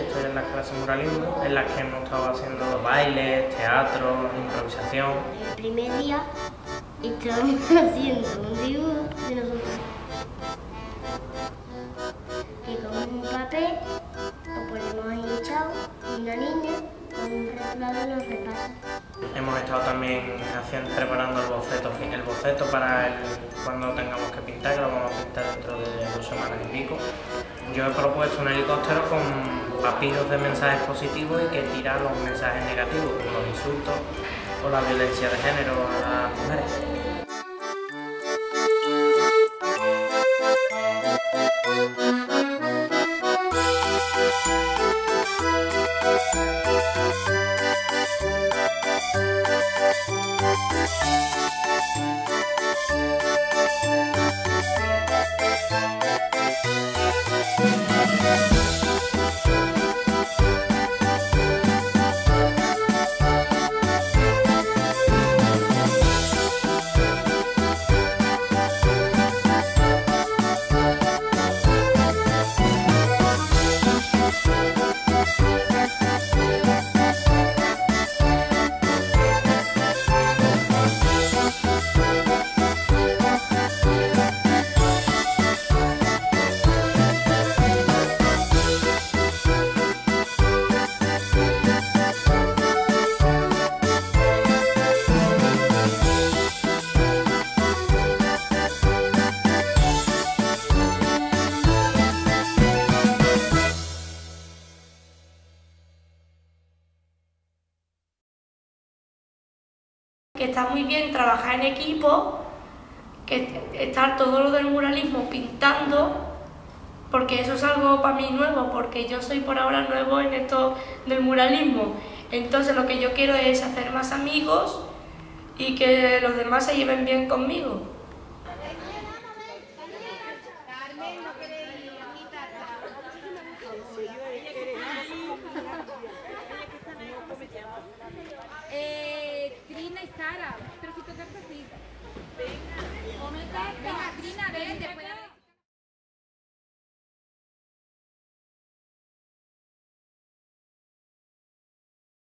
Y estoy en las clases de muralismo en las que hemos estado haciendo bailes, teatro, improvisación. El primer día estábamos haciendo un dibujo de nosotros. Que con un papel lo ponemos ahí echado y una niña con un retrado nos repasa. Hemos estado también haciendo, preparando el boceto, el boceto para el- cuando tengamos que pintar, que lo vamos a pintar dentro de dos semanas y pico. Yo he propuesto un helicóptero con papiros de mensajes positivos y que tira los mensajes negativos, los insultos o la violencia de género a las mujeres. Que está muy bien trabajar en equipo, que estar todo lo del muralismo pintando, porque eso es algo para mí nuevo, porque yo soy por ahora nuevo en esto del muralismo. Entonces lo que yo quiero es hacer más amigos y que los demás se lleven bien conmigo. Eh, una cara, pero si tocarte así. Venga, Omega, Venga, ven,